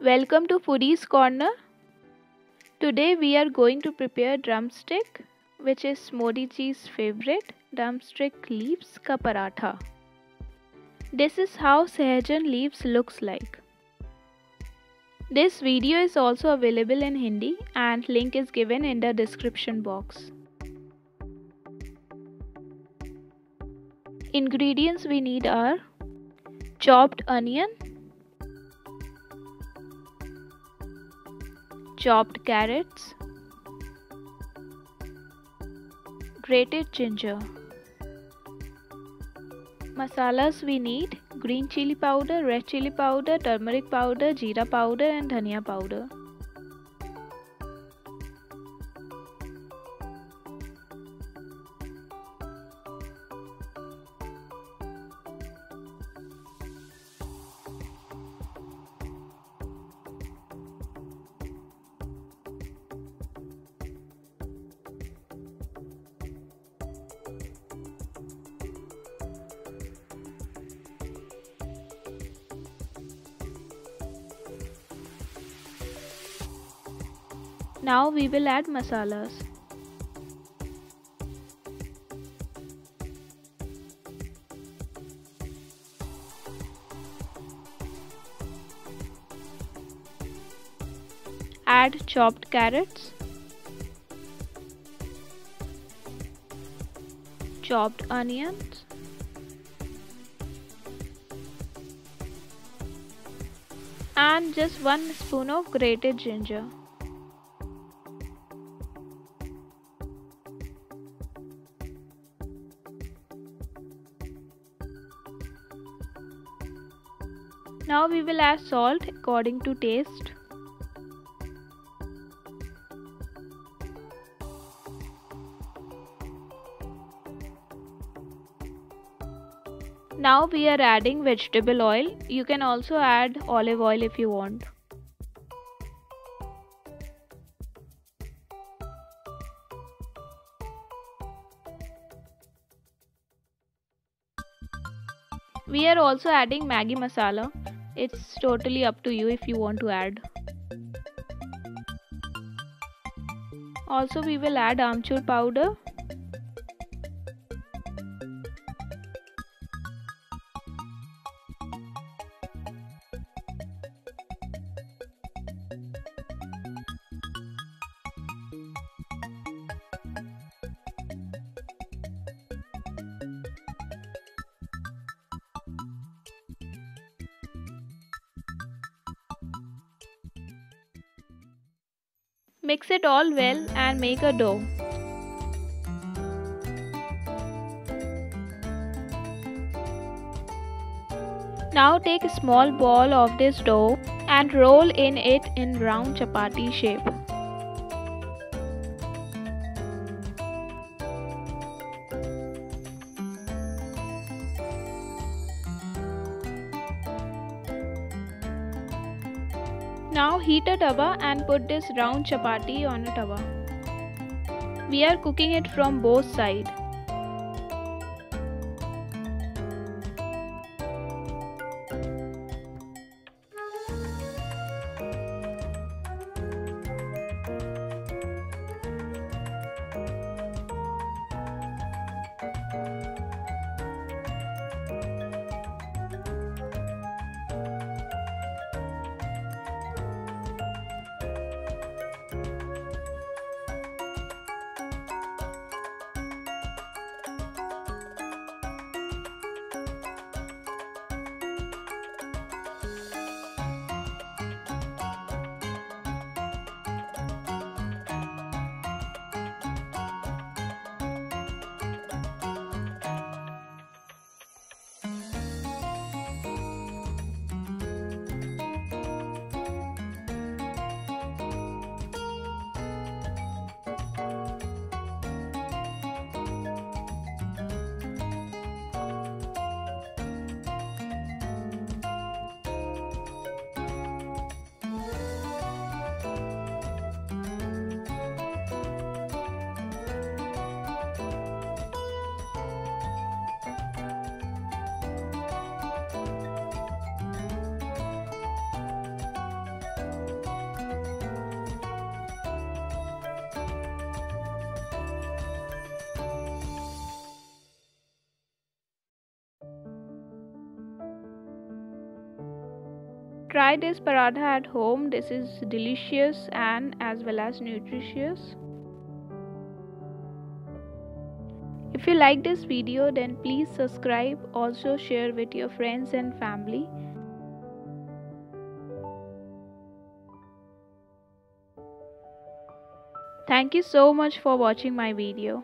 Welcome to Foodie's Corner. Today we are going to prepare drumstick which is Modi ji's favorite drumstick leaves ka paratha. This is how Sahjan leaves looks like. This video is also available in Hindi and link is given in the description box. Ingredients we need are chopped onion, chopped carrots, grated ginger. Masalas we need green chili powder, red chili powder, turmeric powder, jeera powder and dhania powder. Now we will add masalas. Add chopped carrots, chopped onions, and just 1 spoon of grated ginger. Now we will add salt according to taste. Now we are adding vegetable oil. You can also add olive oil if you want. We are also adding Maggi masala. It's totally up to you if you want to add. Also we will add amchur powder. Mix it all well and make a dough. Now take a small ball of this dough and roll in it in round chapati shape. Now heat a tawa and put this round chapati on a tawa. We are cooking it from both sides. Try this paratha at home. This is delicious and as well as nutritious. If you like this video then please subscribe also share with your friends and family. Thank you so much for watching my video.